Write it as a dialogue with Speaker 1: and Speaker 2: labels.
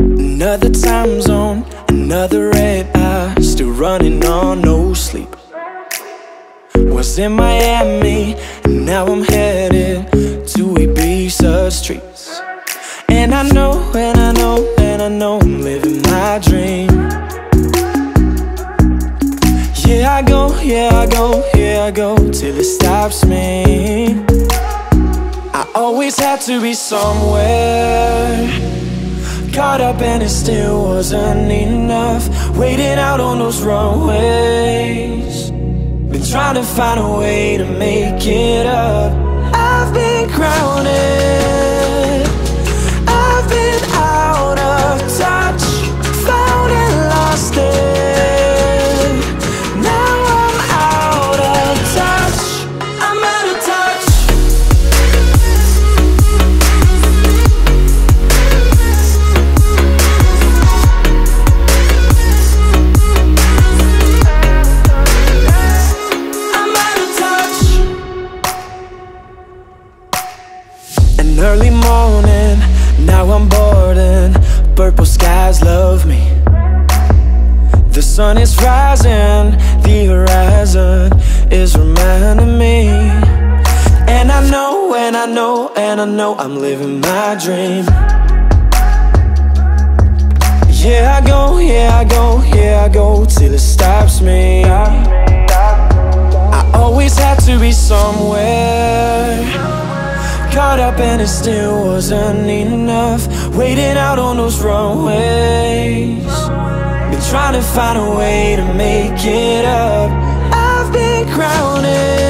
Speaker 1: Another time zone, another red eye, still running on no sleep. Was in Miami, and now I'm headed to Ibiza streets. And I know, and I know, and I know I'm living my dream. Yeah, I go, yeah, I go, yeah, I go till it stops me. I always had to be somewhere. Caught up and it still wasn't enough. Waiting out on those runways. Been trying to find a way to make it early morning, now I'm bored and purple skies love me. The sun is rising, the horizon is reminding me. And I know, and I know, and I know I'm living my dream. Yeah, I go, yeah, I go, yeah, I go till it stops me. I always had to be somewhere. Caught up and it still wasn't enough. Waiting out on those runways. Been trying to find a way to make it up. I've been grounded.